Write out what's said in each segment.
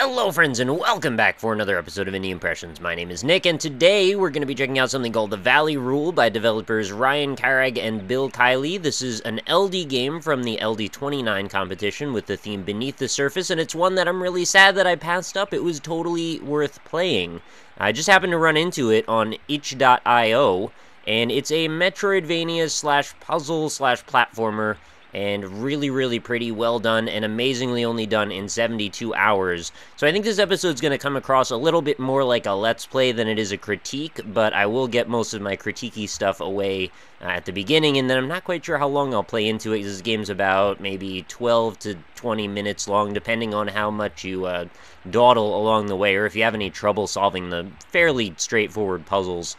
Hello friends and welcome back for another episode of Indie Impressions. My name is Nick and today we're going to be checking out something called The Valley Rule by developers Ryan Carag and Bill Kiley. This is an LD game from the LD29 competition with the theme Beneath the Surface and it's one that I'm really sad that I passed up. It was totally worth playing. I just happened to run into it on itch.io and it's a Metroidvania slash puzzle slash platformer and really, really pretty, well done, and amazingly only done in 72 hours. So I think this episode's going to come across a little bit more like a Let's Play than it is a critique, but I will get most of my critiquey stuff away uh, at the beginning, and then I'm not quite sure how long I'll play into it. This game's about maybe 12 to 20 minutes long, depending on how much you uh, dawdle along the way, or if you have any trouble solving the fairly straightforward puzzles.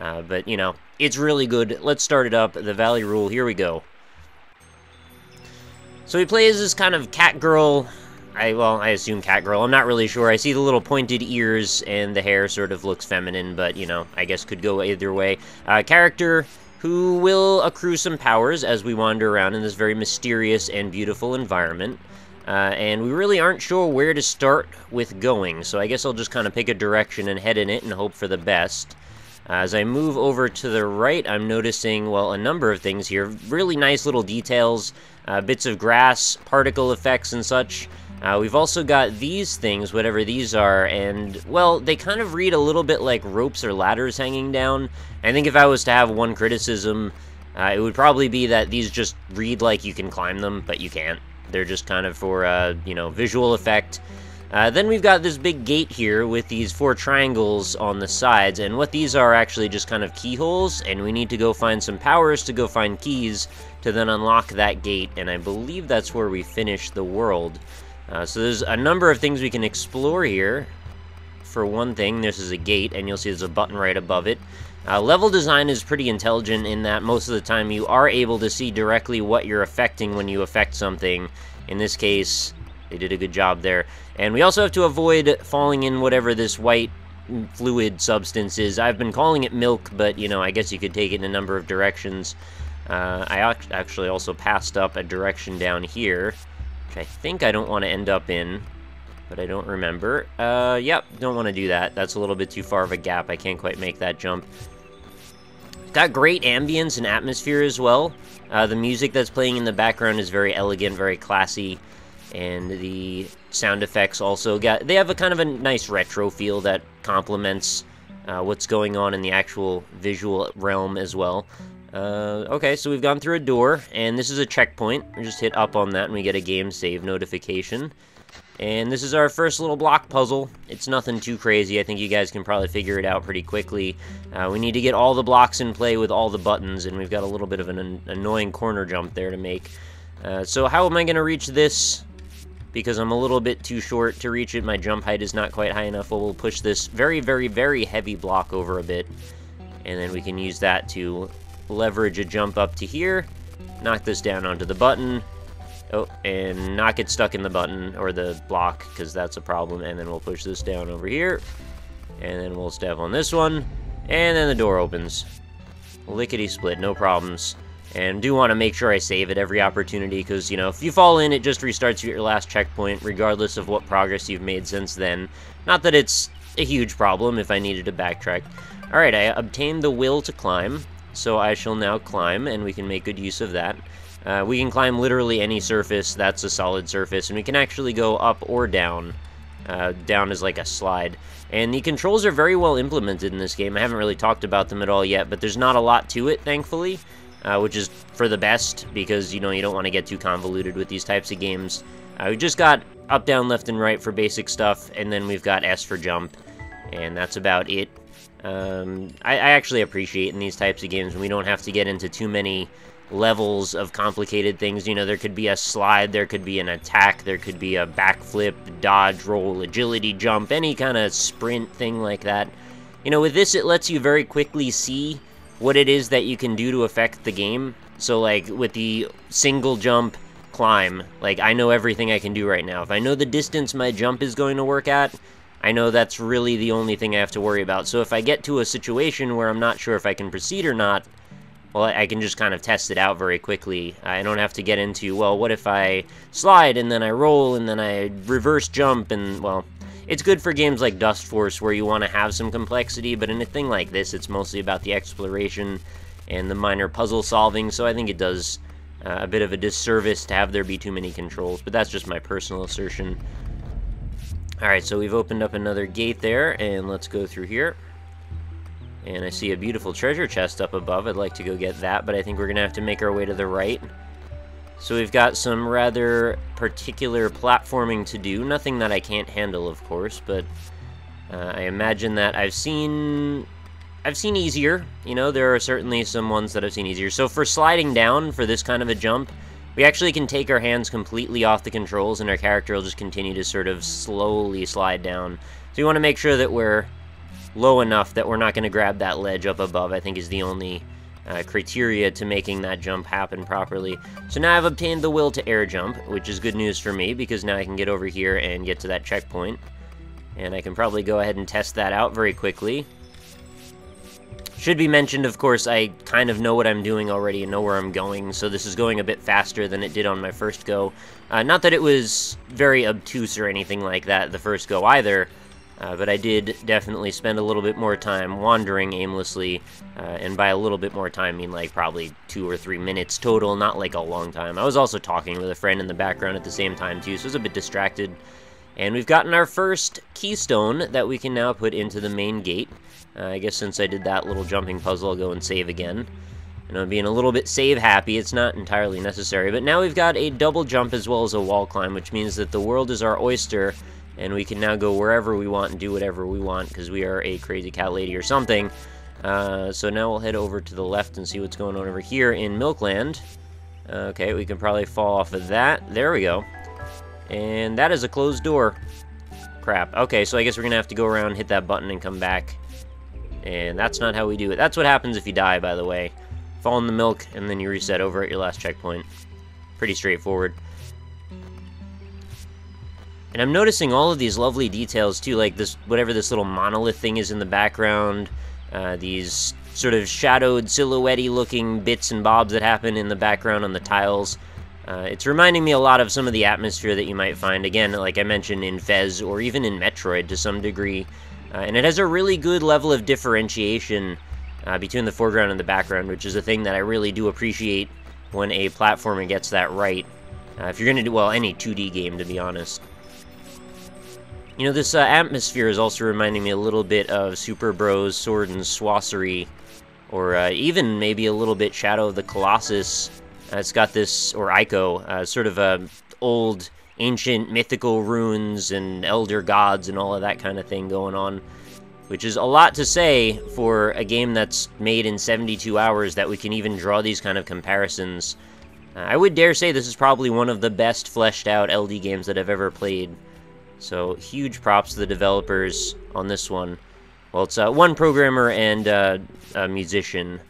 Uh, but, you know, it's really good. Let's start it up. The Valley Rule, here we go. So he plays this kind of cat girl. I well, I assume cat girl. I'm not really sure. I see the little pointed ears and the hair sort of looks feminine, but you know, I guess could go either way. Uh, character who will accrue some powers as we wander around in this very mysterious and beautiful environment. Uh, and we really aren't sure where to start with going, so I guess I'll just kind of pick a direction and head in it and hope for the best. As I move over to the right, I'm noticing, well, a number of things here. Really nice little details, uh, bits of grass, particle effects and such. Uh, we've also got these things, whatever these are, and, well, they kind of read a little bit like ropes or ladders hanging down. I think if I was to have one criticism, uh, it would probably be that these just read like you can climb them, but you can't. They're just kind of for, uh, you know, visual effect. Uh, then we've got this big gate here with these four triangles on the sides, and what these are actually just kind of keyholes, and we need to go find some powers to go find keys to then unlock that gate, and I believe that's where we finish the world. Uh, so there's a number of things we can explore here. For one thing, this is a gate, and you'll see there's a button right above it. Uh, level design is pretty intelligent in that most of the time you are able to see directly what you're affecting when you affect something. In this case, they did a good job there. And we also have to avoid falling in whatever this white fluid substance is. I've been calling it milk, but, you know, I guess you could take it in a number of directions. Uh, I actually also passed up a direction down here, which I think I don't want to end up in, but I don't remember. Uh, yep, don't want to do that. That's a little bit too far of a gap. I can't quite make that jump. Got great ambience and atmosphere as well. Uh, the music that's playing in the background is very elegant, very classy and the sound effects also got they have a kind of a nice retro feel that complements uh, what's going on in the actual visual realm as well. Uh, okay, so we've gone through a door, and this is a checkpoint. We just hit up on that, and we get a game save notification. And this is our first little block puzzle. It's nothing too crazy. I think you guys can probably figure it out pretty quickly. Uh, we need to get all the blocks in play with all the buttons, and we've got a little bit of an an annoying corner jump there to make. Uh, so how am I going to reach this? Because I'm a little bit too short to reach it. My jump height is not quite high enough. We'll push this very, very, very heavy block over a bit. And then we can use that to leverage a jump up to here. Knock this down onto the button. Oh, and not get stuck in the button or the block because that's a problem. And then we'll push this down over here. And then we'll step on this one. And then the door opens. Lickety split, no problems. And do want to make sure I save at every opportunity, because, you know, if you fall in, it just restarts you at your last checkpoint, regardless of what progress you've made since then. Not that it's a huge problem if I needed to backtrack. Alright, I obtained the will to climb, so I shall now climb, and we can make good use of that. Uh, we can climb literally any surface that's a solid surface, and we can actually go up or down. Uh, down is like a slide. And the controls are very well implemented in this game. I haven't really talked about them at all yet, but there's not a lot to it, thankfully uh, which is for the best because, you know, you don't want to get too convoluted with these types of games. Uh, we just got up, down, left, and right for basic stuff, and then we've got S for jump, and that's about it. Um, I, I actually appreciate in these types of games we don't have to get into too many levels of complicated things. You know, there could be a slide, there could be an attack, there could be a backflip, dodge, roll, agility, jump, any kind of sprint thing like that. You know, with this, it lets you very quickly see what it is that you can do to affect the game. So, like, with the single jump climb, like, I know everything I can do right now. If I know the distance my jump is going to work at, I know that's really the only thing I have to worry about. So if I get to a situation where I'm not sure if I can proceed or not, well, I can just kind of test it out very quickly. I don't have to get into, well, what if I slide and then I roll and then I reverse jump and, well, it's good for games like Dustforce where you want to have some complexity, but in a thing like this, it's mostly about the exploration and the minor puzzle solving, so I think it does uh, a bit of a disservice to have there be too many controls, but that's just my personal assertion. Alright, so we've opened up another gate there, and let's go through here. And I see a beautiful treasure chest up above. I'd like to go get that, but I think we're going to have to make our way to the right. So we've got some rather particular platforming to do. Nothing that I can't handle, of course, but uh, I imagine that I've seen... I've seen easier. You know, there are certainly some ones that I've seen easier. So for sliding down for this kind of a jump, we actually can take our hands completely off the controls and our character will just continue to sort of slowly slide down. So you want to make sure that we're low enough that we're not going to grab that ledge up above, I think is the only uh, criteria to making that jump happen properly. So now I've obtained the will to air jump, which is good news for me, because now I can get over here and get to that checkpoint. And I can probably go ahead and test that out very quickly. Should be mentioned, of course, I kind of know what I'm doing already and know where I'm going, so this is going a bit faster than it did on my first go. Uh, not that it was very obtuse or anything like that the first go either, uh, but I did definitely spend a little bit more time wandering aimlessly, uh, and by a little bit more time, I mean like probably two or three minutes total, not like a long time. I was also talking with a friend in the background at the same time too, so I was a bit distracted. And we've gotten our first keystone that we can now put into the main gate. Uh, I guess since I did that little jumping puzzle, I'll go and save again. And I'm being a little bit save happy, it's not entirely necessary, but now we've got a double jump as well as a wall climb, which means that the world is our oyster, and we can now go wherever we want and do whatever we want because we are a crazy cat lady or something. Uh, so now we'll head over to the left and see what's going on over here in Milkland. Okay, we can probably fall off of that. There we go. And that is a closed door. Crap. Okay, so I guess we're going to have to go around, hit that button, and come back. And that's not how we do it. That's what happens if you die, by the way. Fall in the milk, and then you reset over at your last checkpoint. Pretty straightforward. And I'm noticing all of these lovely details too, like this, whatever this little monolith thing is in the background, uh, these sort of shadowed, silhouette looking bits and bobs that happen in the background on the tiles. Uh, it's reminding me a lot of some of the atmosphere that you might find, again, like I mentioned in Fez or even in Metroid to some degree. Uh, and it has a really good level of differentiation uh, between the foreground and the background, which is a thing that I really do appreciate when a platformer gets that right. Uh, if you're going to do, well, any 2D game, to be honest. You know, this uh, atmosphere is also reminding me a little bit of Super Bros. Sword and Sorcery, or uh, even maybe a little bit Shadow of the Colossus. Uh, it's got this, or Ico, uh, sort of a old, ancient, mythical runes and elder gods and all of that kind of thing going on. Which is a lot to say for a game that's made in 72 hours that we can even draw these kind of comparisons. Uh, I would dare say this is probably one of the best fleshed out LD games that I've ever played. So huge props to the developers on this one. Well, it's uh, one programmer and uh, a musician.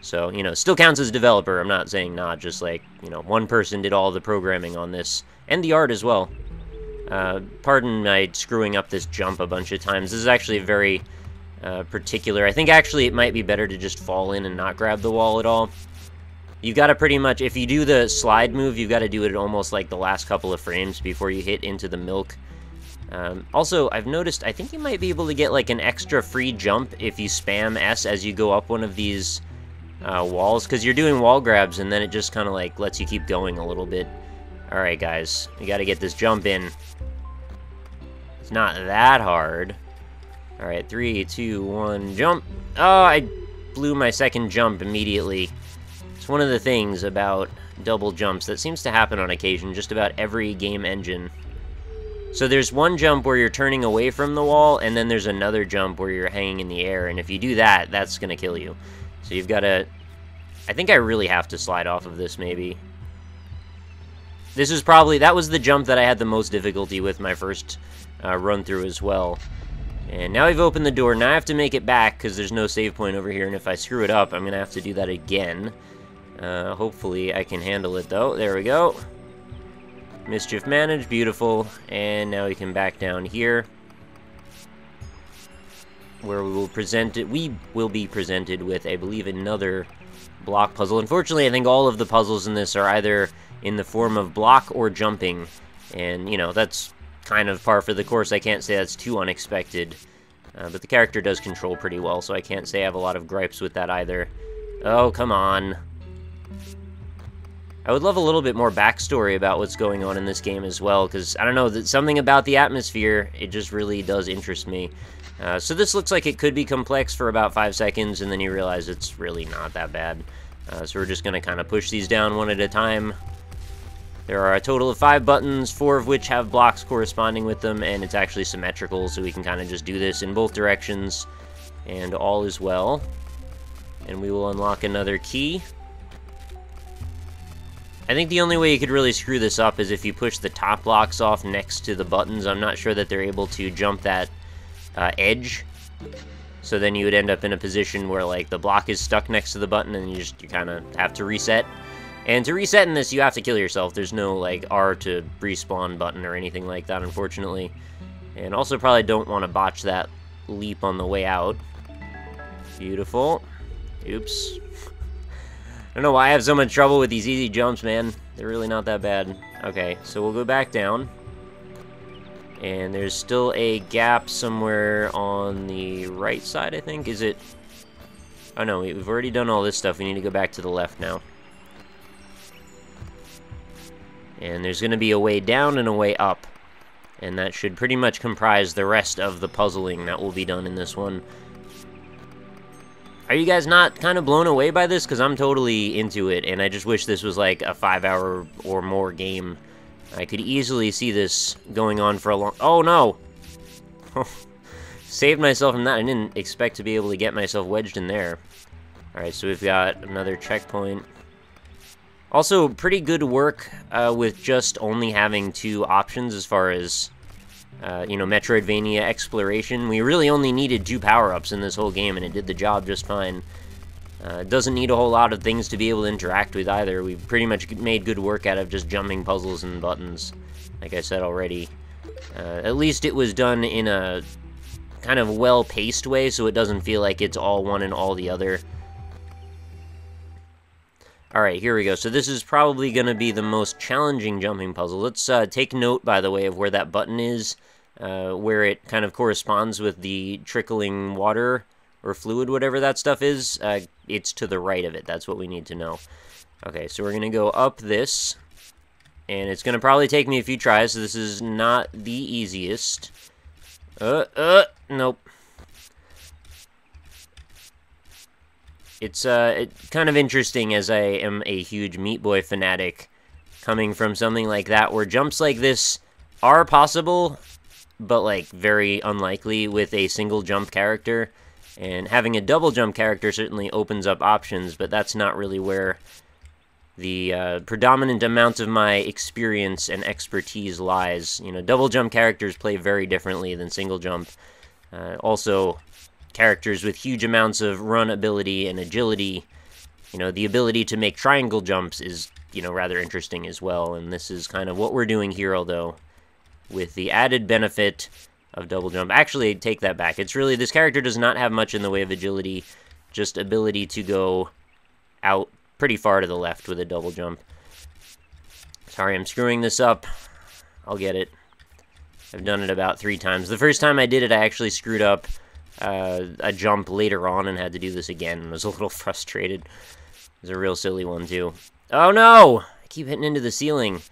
So, you know, still counts as developer. I'm not saying not, just like, you know, one person did all the programming on this. And the art as well. Uh, pardon my screwing up this jump a bunch of times. This is actually very uh, particular. I think actually it might be better to just fall in and not grab the wall at all. You've got to pretty much, if you do the slide move, you've got to do it almost like the last couple of frames before you hit into the milk. Um, also, I've noticed, I think you might be able to get like an extra free jump if you spam S as you go up one of these uh, walls, because you're doing wall grabs and then it just kind of like lets you keep going a little bit. Alright guys, we gotta get this jump in. It's not that hard. Alright, three, two, one, jump. Oh, I blew my second jump immediately. It's one of the things about double jumps that seems to happen on occasion, just about every game engine. So there's one jump where you're turning away from the wall, and then there's another jump where you're hanging in the air, and if you do that, that's going to kill you. So you've got to... I think I really have to slide off of this, maybe. This is probably... That was the jump that I had the most difficulty with my first uh, run-through as well. And now we've opened the door. Now I have to make it back, because there's no save point over here, and if I screw it up, I'm going to have to do that again. Uh, hopefully I can handle it, though. There we go. Mischief managed, beautiful. And now we can back down here. Where we will present it, we will be presented with, I believe, another block puzzle. Unfortunately, I think all of the puzzles in this are either in the form of block or jumping. And, you know, that's kind of par for the course. I can't say that's too unexpected. Uh, but the character does control pretty well, so I can't say I have a lot of gripes with that either. Oh, come on. I would love a little bit more backstory about what's going on in this game as well, because, I don't know, something about the atmosphere, it just really does interest me. Uh, so this looks like it could be complex for about five seconds, and then you realize it's really not that bad. Uh, so we're just going to kind of push these down one at a time. There are a total of five buttons, four of which have blocks corresponding with them, and it's actually symmetrical, so we can kind of just do this in both directions, and all is well. And we will unlock another key. I think the only way you could really screw this up is if you push the top blocks off next to the buttons. I'm not sure that they're able to jump that uh, edge. So then you would end up in a position where like the block is stuck next to the button and you just you kind of have to reset. And to reset in this, you have to kill yourself. There's no like R to respawn button or anything like that, unfortunately. And also probably don't want to botch that leap on the way out. Beautiful. Oops. I don't know why I have so much trouble with these easy jumps, man. They're really not that bad. Okay, so we'll go back down. And there's still a gap somewhere on the right side, I think. Is it... Oh no, we've already done all this stuff. We need to go back to the left now. And there's going to be a way down and a way up. And that should pretty much comprise the rest of the puzzling that will be done in this one. Are you guys not kind of blown away by this? Because I'm totally into it, and I just wish this was like a five-hour or more game. I could easily see this going on for a long... Oh, no! Saved myself from that. I didn't expect to be able to get myself wedged in there. Alright, so we've got another checkpoint. Also, pretty good work uh, with just only having two options as far as, uh, you know, Metroidvania exploration. We really only needed two power-ups in this whole game, and it did the job just fine. Uh, it doesn't need a whole lot of things to be able to interact with either. We pretty much made good work out of just jumping puzzles and buttons, like I said already. Uh, at least it was done in a kind of well-paced way, so it doesn't feel like it's all one and all the other. Alright, here we go. So this is probably going to be the most challenging jumping puzzle. Let's uh, take note, by the way, of where that button is, uh, where it kind of corresponds with the trickling water or fluid, whatever that stuff is, uh, it's to the right of it. That's what we need to know. Okay, so we're going to go up this, and it's going to probably take me a few tries, so this is not the easiest. Uh, uh, nope. It's uh, it, kind of interesting as I am a huge Meat Boy fanatic, coming from something like that, where jumps like this are possible, but like very unlikely with a single jump character. And having a double jump character certainly opens up options, but that's not really where the uh, predominant amount of my experience and expertise lies. You know, double jump characters play very differently than single jump. Uh, also, characters with huge amounts of run ability and agility, you know, the ability to make triangle jumps is, you know, rather interesting as well. And this is kind of what we're doing here, although with the added benefit of double jump. Actually, take that back. It's really, this character does not have much in the way of agility, just ability to go out pretty far to the left with a double jump. Sorry, I'm screwing this up. I'll get it. I've done it about three times. The first time I did it, I actually screwed up uh, a jump later on and had to do this again and was a little frustrated. It was a real silly one, too. Oh, no! I keep hitting into the ceiling.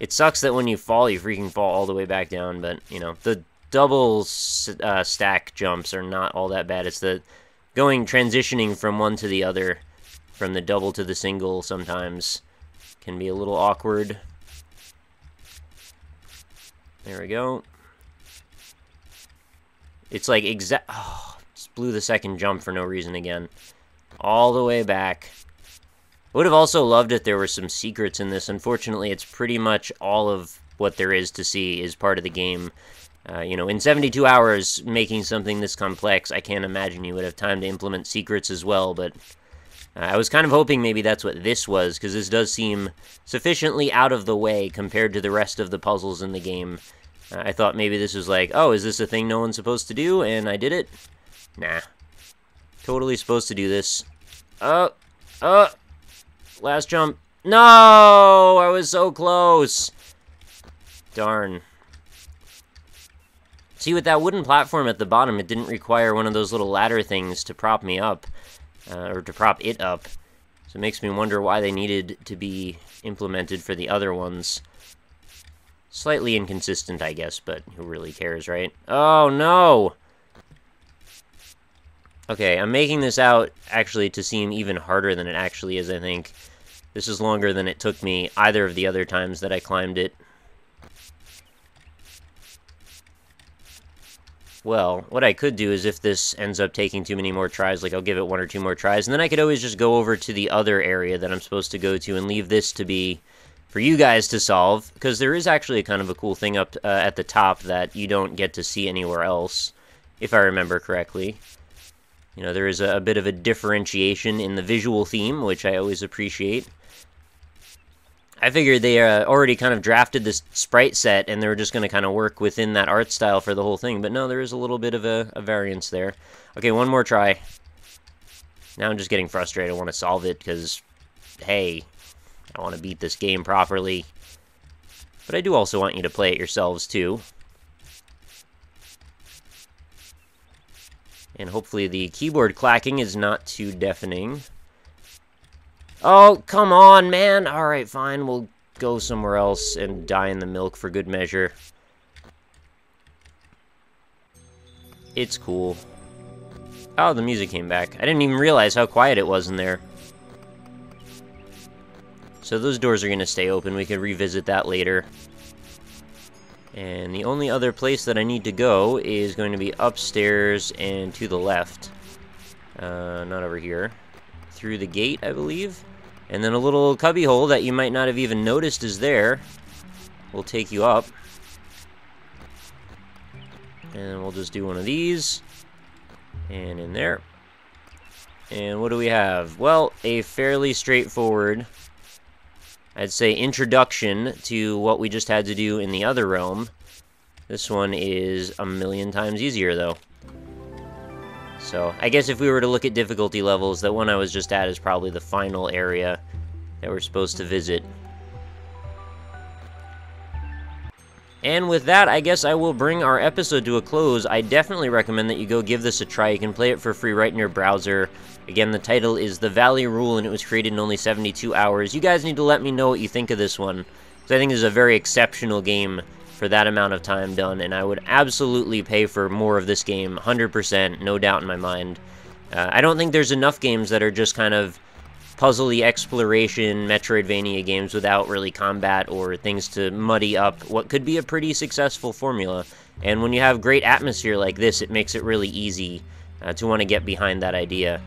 It sucks that when you fall, you freaking fall all the way back down, but, you know, the double uh, stack jumps are not all that bad. It's the going, transitioning from one to the other, from the double to the single sometimes can be a little awkward. There we go. It's like exact... Oh, just blew the second jump for no reason again. All the way back. Would have also loved if there were some secrets in this. Unfortunately, it's pretty much all of what there is to see is part of the game. Uh, you know, in 72 hours, making something this complex, I can't imagine you would have time to implement secrets as well, but uh, I was kind of hoping maybe that's what this was, because this does seem sufficiently out of the way compared to the rest of the puzzles in the game. Uh, I thought maybe this was like, oh, is this a thing no one's supposed to do, and I did it? Nah. Totally supposed to do this. Oh, oh, Last jump. No! I was so close. Darn. See, with that wooden platform at the bottom, it didn't require one of those little ladder things to prop me up, uh, or to prop it up. So it makes me wonder why they needed to be implemented for the other ones. Slightly inconsistent, I guess, but who really cares, right? Oh, no! Okay, I'm making this out, actually, to seem even harder than it actually is, I think. This is longer than it took me either of the other times that I climbed it. Well, what I could do is if this ends up taking too many more tries, like I'll give it one or two more tries, and then I could always just go over to the other area that I'm supposed to go to and leave this to be for you guys to solve, because there is actually kind of a cool thing up uh, at the top that you don't get to see anywhere else, if I remember correctly. You know, there is a, a bit of a differentiation in the visual theme, which I always appreciate. I figured they uh, already kind of drafted this sprite set and they were just going to kind of work within that art style for the whole thing. But no, there is a little bit of a, a variance there. Okay, one more try. Now I'm just getting frustrated. I want to solve it because, hey, I want to beat this game properly. But I do also want you to play it yourselves, too. And hopefully the keyboard clacking is not too deafening. Oh, come on, man. All right, fine. We'll go somewhere else and die in the milk for good measure. It's cool. Oh, the music came back. I didn't even realize how quiet it was in there. So those doors are going to stay open. We could revisit that later. And the only other place that I need to go is going to be upstairs and to the left. Uh, not over here through the gate, I believe. And then a little cubbyhole that you might not have even noticed is there will take you up. And we'll just do one of these. And in there. And what do we have? Well, a fairly straightforward, I'd say, introduction to what we just had to do in the other realm. This one is a million times easier, though. So, I guess if we were to look at difficulty levels, that one I was just at is probably the final area that we're supposed to visit. And with that, I guess I will bring our episode to a close. I definitely recommend that you go give this a try. You can play it for free right in your browser. Again, the title is The Valley Rule, and it was created in only 72 hours. You guys need to let me know what you think of this one, because I think this is a very exceptional game for that amount of time done, and I would absolutely pay for more of this game, 100%, no doubt in my mind. Uh, I don't think there's enough games that are just kind of puzzly exploration Metroidvania games without really combat or things to muddy up what could be a pretty successful formula. And when you have great atmosphere like this, it makes it really easy uh, to want to get behind that idea.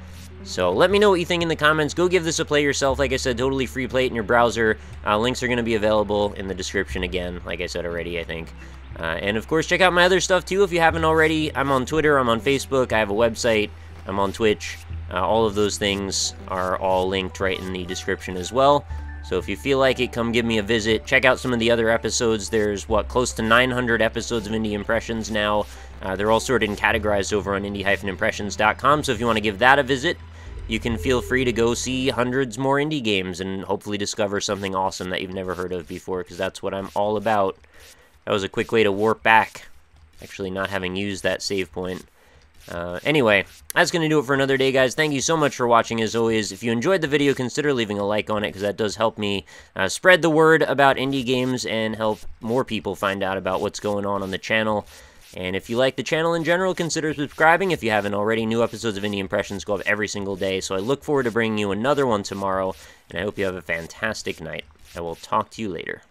So let me know what you think in the comments. Go give this a play yourself. Like I said, totally free play it in your browser. Uh, links are going to be available in the description again, like I said already, I think. Uh, and of course, check out my other stuff too if you haven't already. I'm on Twitter, I'm on Facebook, I have a website, I'm on Twitch. Uh, all of those things are all linked right in the description as well. So if you feel like it, come give me a visit. Check out some of the other episodes. There's, what, close to 900 episodes of Indie Impressions now. Uh, they're all sorted and categorized over on indie-impressions.com, so if you want to give that a visit, you can feel free to go see hundreds more indie games and hopefully discover something awesome that you've never heard of before, because that's what I'm all about. That was a quick way to warp back, actually not having used that save point. Uh, anyway, that's going to do it for another day, guys. Thank you so much for watching, as always. If you enjoyed the video, consider leaving a like on it, because that does help me uh, spread the word about indie games and help more people find out about what's going on on the channel. And if you like the channel in general, consider subscribing if you haven't already. New episodes of Indie Impressions go up every single day, so I look forward to bringing you another one tomorrow, and I hope you have a fantastic night. I will talk to you later.